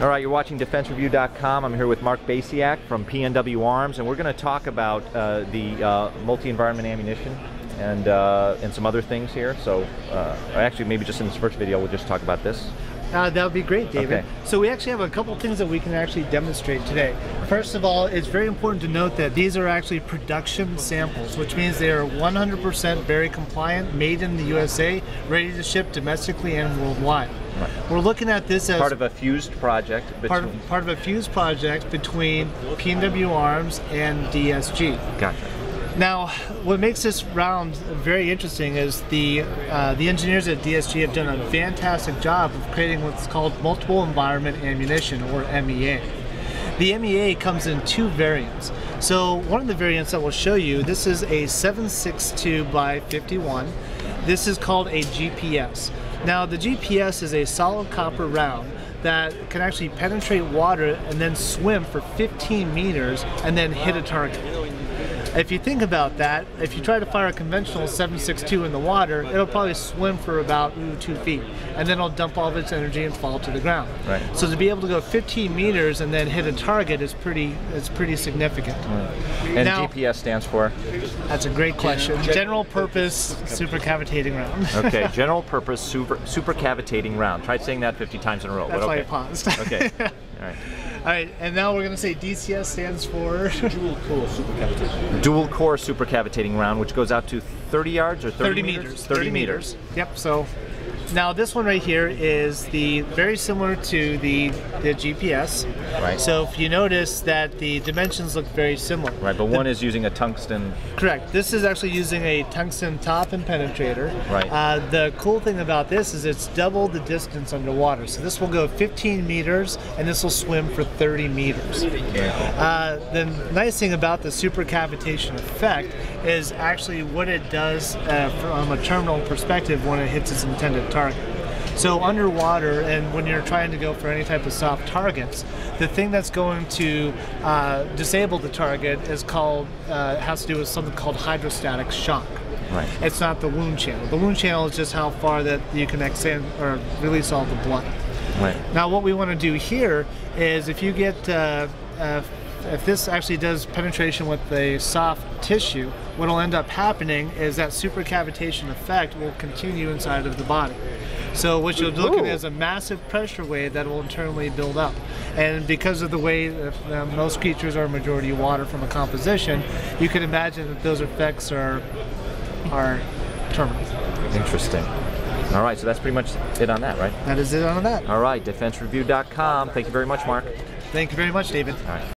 All right, you're watching DefenseReview.com. I'm here with Mark Baciak from PNW Arms, and we're going to talk about uh, the uh, multi-environment ammunition and uh, and some other things here. So, uh, actually, maybe just in this first video, we'll just talk about this. Uh, that would be great, David. Okay. So we actually have a couple things that we can actually demonstrate today. First of all, it's very important to note that these are actually production samples, which means they are 100% Berry compliant, made in the USA, ready to ship domestically and worldwide. Right. We're looking at this as Part of a fused project. part Between, of, part of a fused project between PNW Arms and DSG. gotcha. Now, what makes this round very interesting is the uh, the engineers at DSG have done a fantastic job of creating what's called multiple environment ammunition, or MEA. The MEA comes in two variants. So one of the variants that we'll show you, this is a 762 by 51. This is called a GPS. Now the GPS is a solid copper round that can actually penetrate water and then swim for 15 meters and then hit a target. If you think about that, if you try to fire a conventional 7.62 in the water, it'll probably swim for about ooh, two feet, and then it'll dump all of its energy and fall to the ground. Right. So to be able to go 15 meters and then hit a target is pretty is pretty significant. And Now- GPS stands for? That's a great question. General purpose supercavitating round. Okay, General Purpose Super Supercavitating Round. Try saying that 50 times in a row. That's but why I paused. Okay. All right. All right, and now we're gonna say DCS stands for Dual core supercavitation. Dual core supercavitating round, which goes out to 30 yards or 30, 30 meters. 30, meters. Yep. So now this one right here is the very similar to the the GPS. Right. So if you notice that the dimensions look very similar. Right, but one is using a tungsten. Correct. This is actually using a tungsten top and penetrator. Right. Uh, the cool thing about this is it's double the distance underwater. So this will go 15 meters and this will swim for 30 meters. Uh, the nice thing about the supercavitation effect is actually what it does uh, from a terminal perspective when it hits its intended target. So underwater, and when you're trying to go for any type of soft targets, the thing that's going to uh, disable the target is called uh, has to do with something called hydrostatic shock. Right. It's not the wound channel. The wound channel is just how far that you can extend or release all the blood. Right. Now, what we want to do here is if you get, uh, uh, if this actually does penetration with the soft tissue, what will end up happening is that supercavitation effect will continue inside of the body. So what you're looking at is a massive pressure wave that will internally build up. And because of the way that uh, most creatures are majority water from a composition, you can imagine that those effects are, are terminal. Interesting. All right, so that's pretty much it on that, right? That is it on that. All right, DefenseReview.com. Thank you very much, Mark. Thank you very much, David. All right.